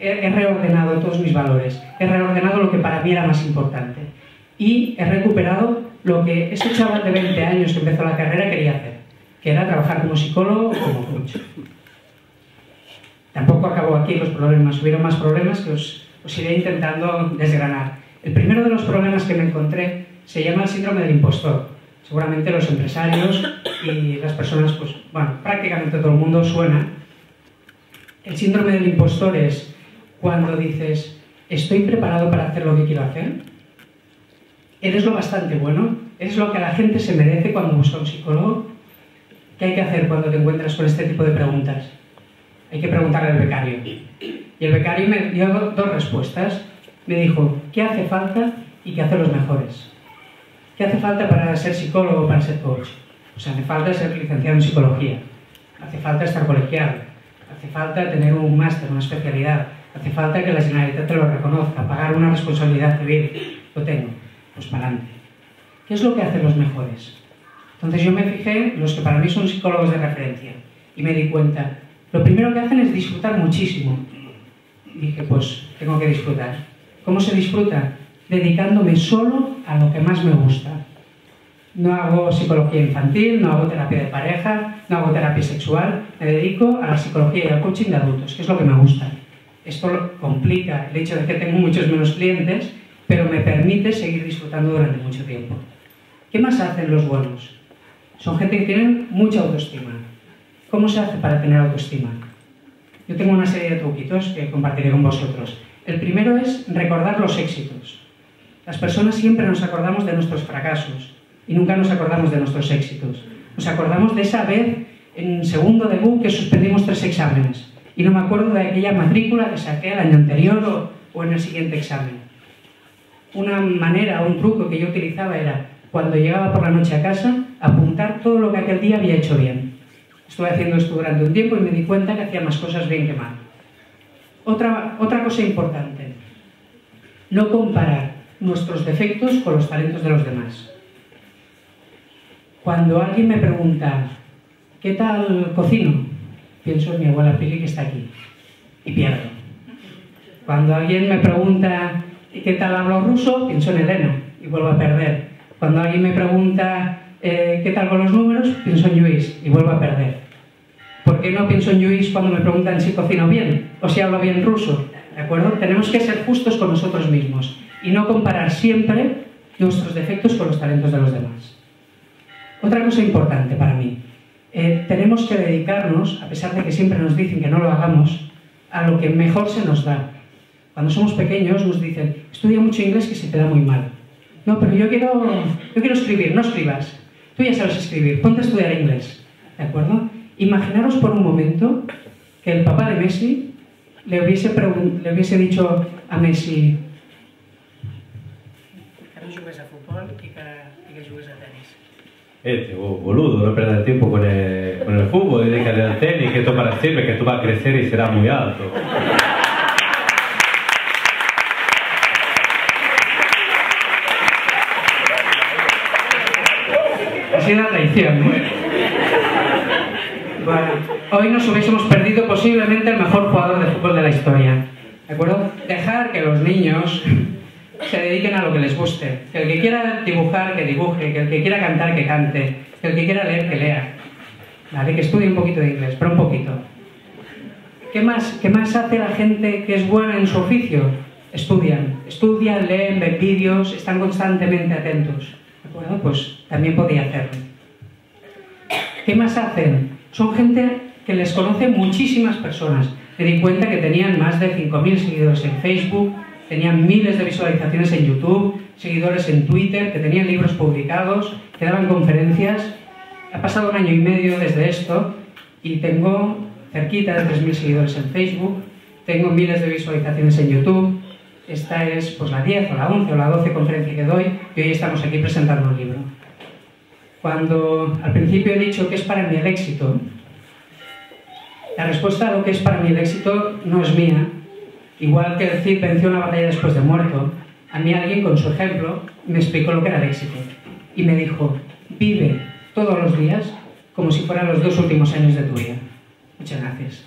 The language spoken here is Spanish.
He, reordenado todos mis valores, he reordenado lo que para mí era más importante y he recuperado lo que ese chaval de 20 años que empezó la carrera quería hacer, que era trabajar como psicólogo o como coach. Tampoco acabó aquí los problemas, hubieron más problemas que os, os iré intentando desgranar. El primero de los problemas que me encontré se llama el síndrome del impostor. Seguramente los empresarios y las personas, pues, bueno, prácticamente todo el mundo suena. El síndrome del impostor es cuando dices, ¿estoy preparado para hacer lo que quiero hacer? ¿Eres lo bastante bueno? ¿Eres lo que la gente se merece cuando busca un psicólogo? ¿Qué hay que hacer cuando te encuentras con este tipo de preguntas? Hay que preguntarle al becario. Y el becario me dio dos respuestas. Me dijo, ¿qué hace falta y qué hacen los mejores? ¿Qué hace falta para ser psicólogo o para ser coach? Pues hace falta ser licenciado en psicología, hace falta estar colegiado, hace falta tener un máster, una especialidad, hace falta que la Generalitat te lo reconozca, pagar una responsabilidad civil. Lo tengo, pues para adelante. ¿Qué es lo que hacen los mejores? Entonces yo me fijé los que para mí son psicólogos de referencia y me di cuenta, lo primero que hacen es disfrutar muchísimo. Dije, pues tengo que disfrutar. ¿Cómo se disfruta? Dedicándome solo a lo que más me gusta. No hago psicología infantil, no hago terapia de pareja, no hago terapia sexual, me dedico a la psicología y al coaching de adultos, que es lo que me gusta. Esto complica el hecho de que tengo muchos menos clientes, pero me permite seguir disfrutando durante mucho tiempo. ¿Qué más hacen los buenos? Son gente que tienen mucha autoestima. ¿Cómo se hace para tener autoestima? Yo tengo una serie de truquitos que compartiré con vosotros. El primero es recordar los éxitos. Las personas siempre nos acordamos de nuestros fracasos y nunca nos acordamos de nuestros éxitos. Nos acordamos de esa vez en segundo de BU que suspendimos tres exámenes y no me acuerdo de aquella matrícula que saqué el año anterior o, en el siguiente examen. Una manera, un truco que yo utilizaba era, cuando llegaba por la noche a casa, apuntar todo lo que aquel día había hecho bien. Estuve haciendo esto durante un tiempo y me di cuenta que hacía más cosas bien que mal. Otra, otra cosa importante, no comparar nuestros defectos con los talentos de los demás. Cuando alguien me pregunta, ¿qué tal cocino? Pienso en mi abuela Pili que está aquí y pierdo. Cuando alguien me pregunta, ¿qué tal hablo ruso? Pienso en Elena y vuelvo a perder. Cuando alguien me pregunta, eh, ¿qué tal con los números? Pienso en Luis y vuelvo a perder. ¿Por qué no pienso en Luis cuando me preguntan si cocino bien o si hablo bien ruso? ¿De acuerdo? Tenemos que ser justos con nosotros mismos y no comparar siempre nuestros defectos con los talentos de los demás. Otra cosa importante para mí, eh, tenemos que dedicarnos, a pesar de que siempre nos dicen que no lo hagamos, a lo que mejor se nos da. Cuando somos pequeños nos dicen, estudia mucho inglés que se te da muy mal. No, pero yo quiero, yo quiero escribir, no escribas. Tú ya sabes escribir, ponte a estudiar inglés. ¿De acuerdo? Imaginaros por un momento que el papá de Messi le hubiese, le hubiese dicho a Messi, Este, boludo, no pierdas tiempo con el, con el fútbol, dedícate al tenis, que esto para siempre, que tú vas a crecer y serás muy alto. Sido una traición, Bueno, hoy nos hubiésemos perdido posiblemente el mejor jugador de fútbol de la historia. ¿De acuerdo? Dejar que los niños se dediquen a lo que les guste. Que el que quiera dibujar, que dibuje, que el que quiera cantar, que cante, que el que quiera leer, que lea. ¿Vale? Que estudie un poquito de inglés, pero un poquito. ¿Qué más, ¿Qué más hace la gente que es buena en su oficio? Estudian. Estudian, leen, ven vídeos, están constantemente atentos. ¿De acuerdo? Pues también podía hacerlo. ¿Qué más hacen? Son gente que les conoce muchísimas personas. Me di cuenta que tenían más de 5.000 seguidores en Facebook, tenían miles de visualizaciones en YouTube, seguidores en Twitter, que tenían libros publicados, que daban conferencias. Ha pasado un año y medio desde esto y tengo cerquita de 3.000 seguidores en Facebook, tengo miles de visualizaciones en YouTube. Esta es pues, la 10 o la 11 o la 12 conferencia que doy y hoy estamos aquí presentando un libro. Cuando al principio he dicho que es para mí el éxito, la respuesta a lo que es para mí el éxito no es mía, Igual que el Cid venció una batalla después de muerto, a mí alguien con su ejemplo me explicó lo que era el éxito. Y me dijo, vive todos los días como si fueran los dos últimos años de tu vida. Muchas gracias.